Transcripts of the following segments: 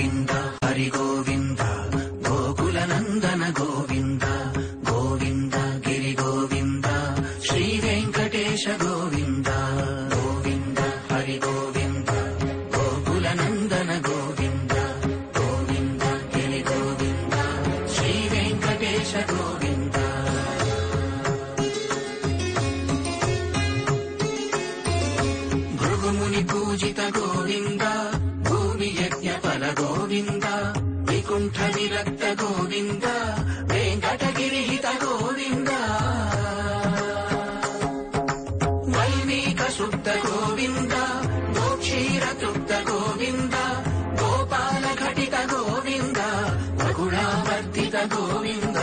గోవింద హరి గోవింద గోకుల నందన గోవింద గోవింద గిరి గోవింద శ్రీ వెంకటేశ గోవింద గోవింద హరి గోవింద గోకుల నందన గోవింద గోవింద గిరి గోవింద శ్రీ వెంకటేశ గోవింద. భృగుముని పూజిత గోవింద వికుంఠ విరక్త గోవింద వెంకటగిరిహిత గోవింద. వైమీక శుద్ధ గోవింద గోక్షీర తృప్త గోవింద గోపాల ఘటిత గోవింద బగుళావర్తిత గోవింద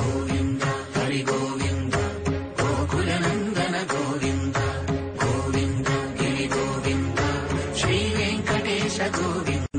గోవింద హరి గోవింద గోకులనందన గోవింద గోవింద గిరి గోవింద శ్రీ వెంకటేశ గోవింద.